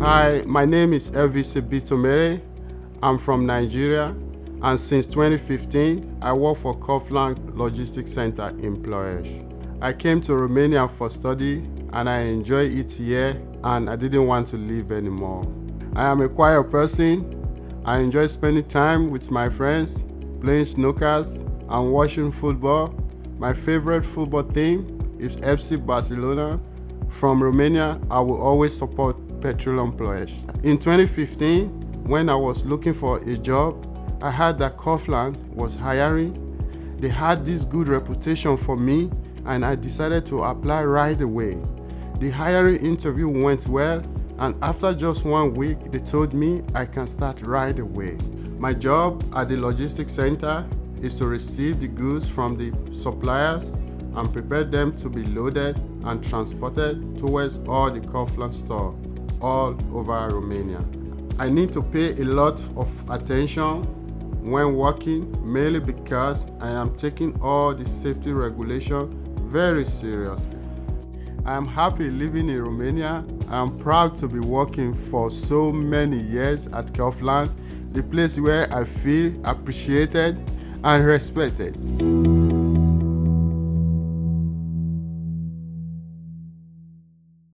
Hi, my name is Elvis Ebitommere. I'm from Nigeria and since 2015, I work for Kaufland Logistics Center in Ploiești. I came to Romania for study and I enjoy it here and I didn't want to leave anymore. I am a quiet person. I enjoy spending time with my friends, playing snookers and watching football. My favorite football team is FC Barcelona. From Romania, I will always support Petrolul Ploiești. In 2015, when I was looking for a job, I heard that Kaufland was hiring. They had this good reputation for me and I decided to apply right away. The hiring interview went well and after just one week, they told me I can start right away. My job at the logistics center is to receive the goods from the suppliers and prepare them to be loaded and transported towards all the Kaufland store all over Romania. I need to pay a lot of attention when working mainly because I am taking all the safety regulation very seriously. I am happy living in Romania. I am proud to be working for so many years at Kaufland, the place where I feel appreciated and respected.